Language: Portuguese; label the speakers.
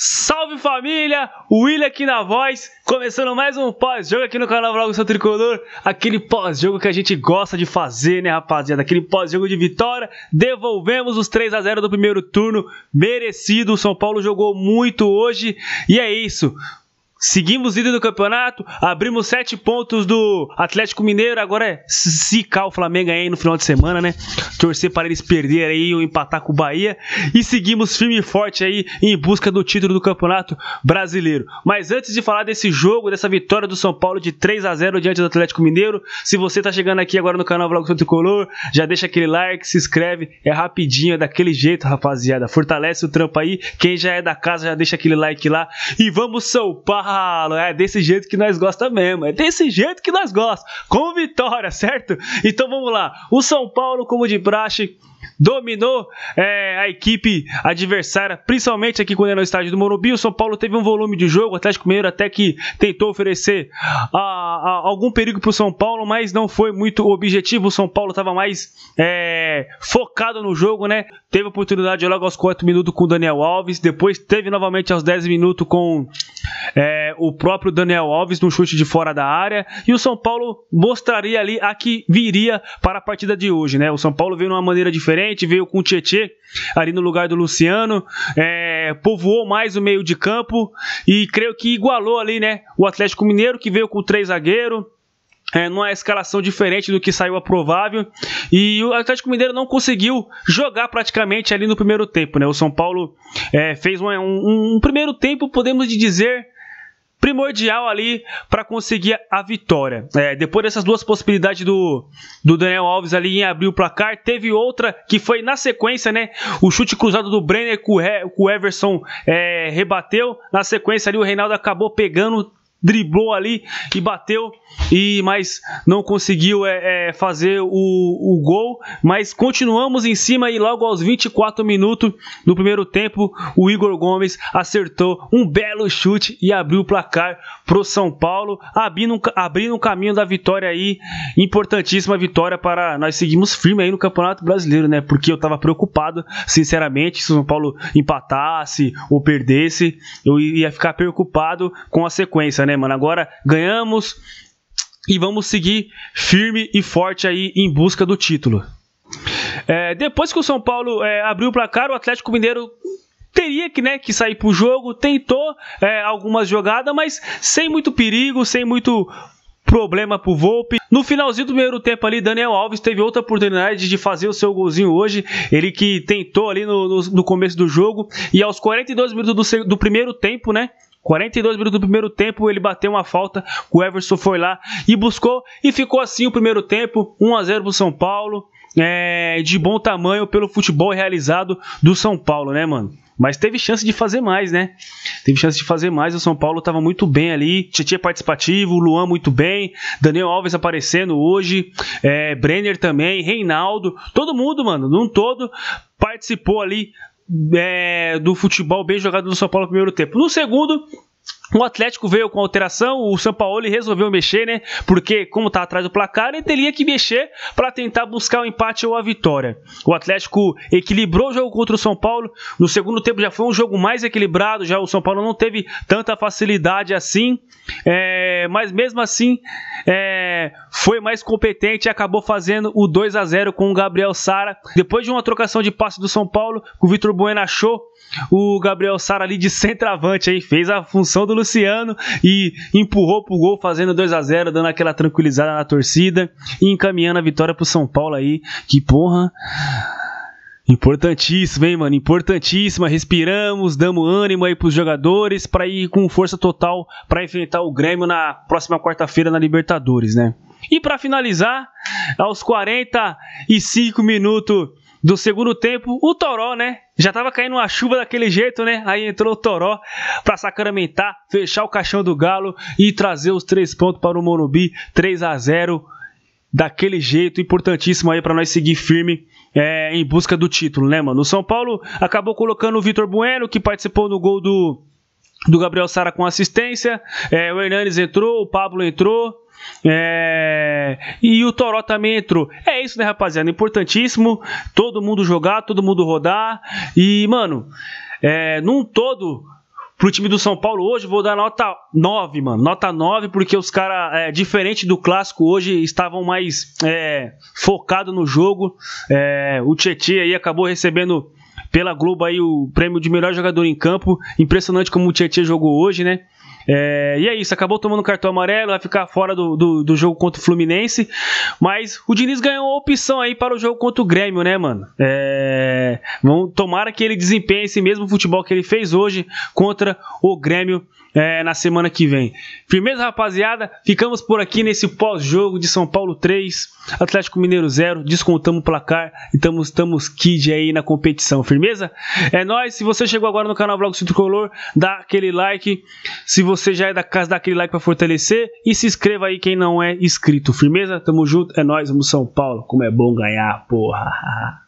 Speaker 1: Salve família, William aqui na voz, começando mais um pós-jogo aqui no canal Vlog Seu Tricolor, aquele pós-jogo que a gente gosta de fazer, né rapaziada, aquele pós-jogo de vitória, devolvemos os 3 a 0 do primeiro turno, merecido, o São Paulo jogou muito hoje, e é isso, Seguimos líder do campeonato, abrimos sete pontos do Atlético Mineiro, agora é zicar o Flamengo aí no final de semana, né? Torcer para eles perderem aí ou empatar com o Bahia e seguimos firme e forte aí em busca do título do Campeonato Brasileiro. Mas antes de falar desse jogo, dessa vitória do São Paulo de 3 a 0 diante do Atlético Mineiro, se você tá chegando aqui agora no canal Vlog Tricolor, já deixa aquele like, se inscreve, é rapidinho, é daquele jeito, rapaziada. Fortalece o trampo aí, quem já é da casa já deixa aquele like lá e vamos São Paulo! Falo, é desse jeito que nós gosta mesmo, é desse jeito que nós gosta, com vitória, certo? Então vamos lá, o São Paulo, como de praxe, dominou é, a equipe adversária, principalmente aqui quando era no estádio do Morumbi. O São Paulo teve um volume de jogo, o Atlético Mineiro até que tentou oferecer a, a, algum perigo para o São Paulo, mas não foi muito objetivo. O São Paulo estava mais é, focado no jogo, né? Teve oportunidade logo aos 4 minutos com o Daniel Alves, depois teve novamente aos 10 minutos com é, o próprio Daniel Alves no chute de fora da área. E o São Paulo mostraria ali a que viria para a partida de hoje, né? O São Paulo veio de uma maneira diferente, veio com o Tietê ali no lugar do Luciano, é, povoou mais o meio de campo e creio que igualou ali, né? O Atlético Mineiro que veio com três zagueiros. É, numa escalação diferente do que saiu a provável. E o Atlético Mineiro não conseguiu jogar praticamente ali no primeiro tempo. Né? O São Paulo é, fez um, um, um, primeiro tempo, podemos dizer, primordial ali para conseguir a vitória. É, depois dessas duas possibilidades do, do Daniel Alves ali em abrir o placar, teve outra que foi na sequência, né? O chute cruzado do Brenner com o Everson é, rebateu. Na sequência ali o Reinaldo acabou pegando driblou ali e bateu. E mas não conseguiu é, é, fazer o, o gol. Mas continuamos em cima e logo aos 24 minutos do primeiro tempo o Igor Gomes acertou um belo chute e abriu o placar pro São Paulo abrindo, abrindo um caminho da vitória aí. Importantíssima vitória para nós seguimos firme aí no Campeonato Brasileiro né? Porque eu tava preocupado sinceramente se o São Paulo empatasse ou perdesse eu ia ficar preocupado com a sequência né, mano? Agora ganhamos e vamos seguir firme e forte aí em busca do título. É, depois que o São Paulo é, abriu o placar, o Atlético Mineiro teria que, né, que sair pro jogo, tentou é, algumas jogadas, mas sem muito perigo, sem muito problema pro Volpe. No finalzinho do primeiro tempo ali, Daniel Alves teve outra oportunidade de fazer o seu golzinho hoje. Ele que tentou ali no, no, no começo do jogo. E aos 42 minutos do, do primeiro tempo, né? 42 minutos do primeiro tempo, ele bateu uma falta, o Everson foi lá e buscou e ficou assim o primeiro tempo, 1 a 0 pro São Paulo. É, de bom tamanho pelo futebol realizado do São Paulo, né, mano? Mas teve chance de fazer mais, né? Teve chance de fazer mais. O São Paulo estava muito bem ali. Tietchan participativo, Luan muito bem. Daniel Alves aparecendo hoje. É, Brenner também. Reinaldo. Todo mundo, mano, num todo, participou ali é, do futebol bem jogado do São Paulo no primeiro tempo. No segundo, o Atlético veio com alteração, o São Paulo resolveu mexer, né? Porque, como tá atrás do placar, ele teria que mexer para tentar buscar o um empate ou a vitória. O Atlético equilibrou o jogo contra o São Paulo. No segundo tempo já foi um jogo mais equilibrado, já o São Paulo não teve tanta facilidade assim. É, mas mesmo assim, é, foi mais competente e acabou fazendo o 2 a 0 com o Gabriel Sara. Depois de uma trocação de passe do São Paulo, o Vitor Bueno achou o Gabriel Sara ali de centroavante aí, fez a função do Luciano e empurrou pro gol, fazendo 2 a 0 dando aquela tranquilizada na torcida e encaminhando a vitória pro São Paulo aí. Que porra. Importantíssimo, hein, mano? Importantíssima. Respiramos, damos ânimo aí pros jogadores para ir com força total para enfrentar o Grêmio na próxima quarta-feira na Libertadores, né? E para finalizar, aos 45 minutos do segundo tempo, o Toró, né? Já tava caindo uma chuva daquele jeito, né? Aí entrou o Toró para sacramentar, fechar o caixão do Galo e trazer os três pontos para o Morumbi, 3 a 0 daquele jeito, importantíssimo aí para nós seguir firme é, em busca do título, né, mano? O São Paulo acabou colocando o Vitor Bueno, que participou no gol do, do Gabriel Sara com assistência, é, o Hernanes entrou, o Pablo entrou, é... E o Toró também entrou. É isso, né, rapaziada? Importantíssimo. Todo mundo jogar, todo mundo rodar. E, mano, é... num todo, pro time do São Paulo hoje, vou dar nota 9, mano. Nota 9, porque os caras, é, diferente do clássico hoje, estavam mais é, focados no jogo. É, o Tietchan aí acabou recebendo pela Globo aí o prêmio de melhor jogador em campo. Impressionante como o Tietchan jogou hoje, né? É, e é isso, acabou tomando cartão amarelo, vai ficar fora do, do, do, jogo contra o Fluminense. Mas o Diniz ganhou a opção aí para o jogo contra o Grêmio, né, mano? É, vamos, tomara que ele desempenhe esse mesmo futebol que ele fez hoje contra o Grêmio é, na semana que vem. Firmeza, rapaziada? Ficamos por aqui nesse pós-jogo de São Paulo 3, Atlético Mineiro 0. Descontamos o placar e estamos, estamos kid aí na competição. Firmeza? É nóis. Se você chegou agora no canal Vlog Tricolor, dá aquele like. Se você já é da casa, dá aquele like para fortalecer. E se inscreva aí quem não é inscrito. Firmeza? Tamo junto. É nóis. Vamos São Paulo. Como é bom ganhar, porra.